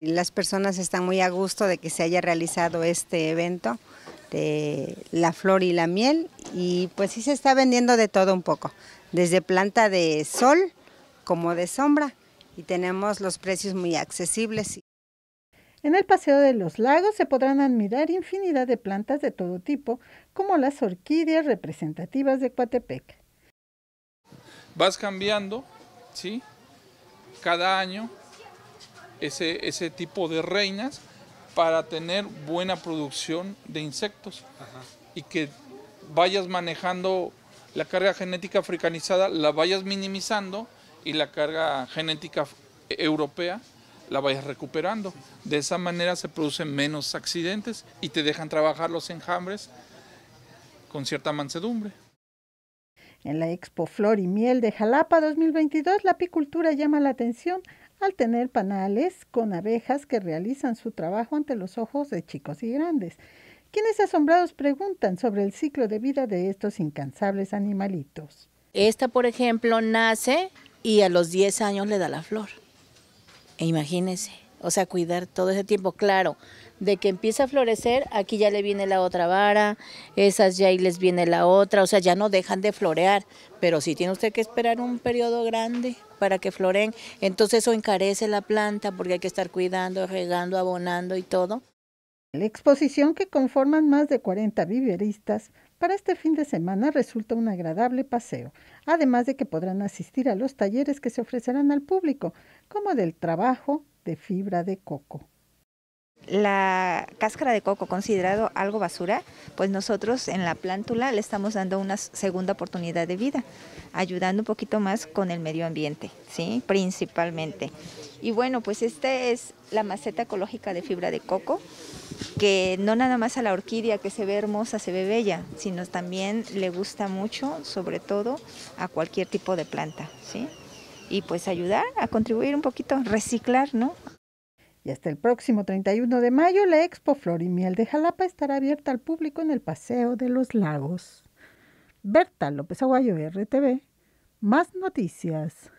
Las personas están muy a gusto de que se haya realizado este evento de la flor y la miel y pues sí se está vendiendo de todo un poco, desde planta de sol como de sombra y tenemos los precios muy accesibles. En el Paseo de los Lagos se podrán admirar infinidad de plantas de todo tipo, como las orquídeas representativas de Coatepec. Vas cambiando, ¿sí? Cada año ese, ese tipo de reinas para tener buena producción de insectos y que vayas manejando la carga genética africanizada, la vayas minimizando y la carga genética europea la vayas recuperando. De esa manera se producen menos accidentes y te dejan trabajar los enjambres con cierta mansedumbre. En la Expo Flor y Miel de Jalapa 2022, la apicultura llama la atención al tener panales con abejas que realizan su trabajo ante los ojos de chicos y grandes, quienes asombrados preguntan sobre el ciclo de vida de estos incansables animalitos. Esta, por ejemplo, nace y a los 10 años le da la flor. E imagínese, o sea, cuidar todo ese tiempo, claro, de que empieza a florecer, aquí ya le viene la otra vara, esas ya ahí les viene la otra, o sea, ya no dejan de florear, pero sí tiene usted que esperar un periodo grande para que floren, entonces eso encarece la planta porque hay que estar cuidando, regando, abonando y todo. La exposición que conforman más de 40 viveristas para este fin de semana resulta un agradable paseo, además de que podrán asistir a los talleres que se ofrecerán al público, como del trabajo de fibra de coco. La cáscara de coco considerado algo basura, pues nosotros en la plántula le estamos dando una segunda oportunidad de vida, ayudando un poquito más con el medio ambiente, ¿sí? Principalmente. Y bueno, pues esta es la maceta ecológica de fibra de coco que no nada más a la orquídea que se ve hermosa, se ve bella, sino también le gusta mucho, sobre todo, a cualquier tipo de planta, ¿sí? Y pues ayudar a contribuir un poquito, reciclar, ¿no? Y hasta el próximo 31 de mayo, la Expo Flor y Miel de Jalapa estará abierta al público en el Paseo de los Lagos. Berta López Aguayo, RTV. Más noticias.